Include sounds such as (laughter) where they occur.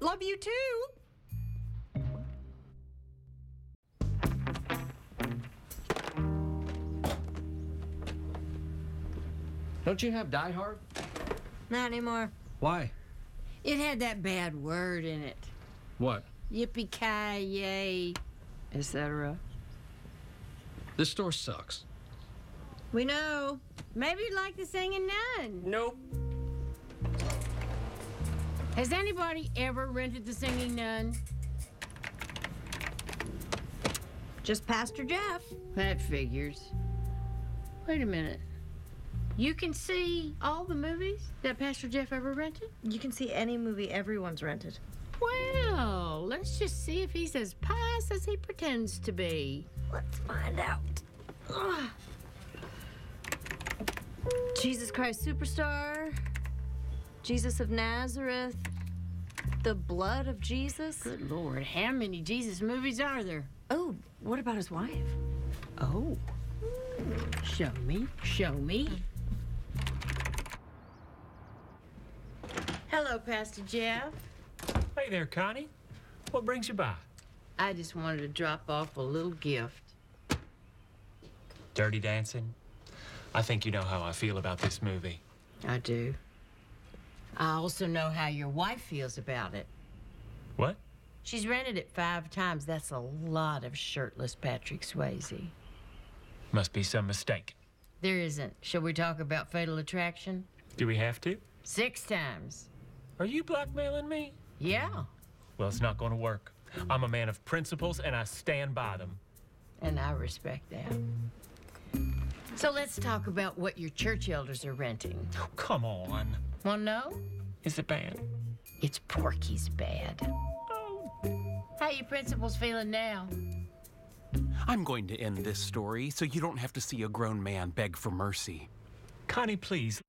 Love you too. Don't you have Die Hard? Not anymore. Why? It had that bad word in it. What? Yippee ki yay, etc. This store sucks. We know. Maybe you'd like the singing nun. Nope. Has anybody ever rented the singing nun? Just Pastor Jeff. That figures. Wait a minute. You can see all the movies that Pastor Jeff ever rented? You can see any movie everyone's rented. Well, let's just see if he's as pious as he pretends to be. Let's find out. Ugh. (sighs) Jesus Christ Superstar. Jesus of Nazareth. The blood of Jesus. Good Lord, how many Jesus movies are there? Oh, what about his wife? Oh. Show me, show me. Hello, Pastor Jeff. Hey there, Connie. What brings you by? I just wanted to drop off a little gift. Dirty Dancing? I think you know how I feel about this movie. I do. I also know how your wife feels about it. What? She's rented it five times. That's a lot of shirtless Patrick Swayze. Must be some mistake. There isn't. Shall we talk about Fatal Attraction? Do we have to? Six times. Are you blackmailing me? Yeah. Well, it's not going to work. I'm a man of principles and I stand by them. And I respect that. So let's talk about what your church elders are renting. Oh, come on. Well, no, Is it bad? it's Porky's bad. Oh. How you principles feeling now? I'm going to end this story so you don't have to see a grown man beg for mercy. Connie, please,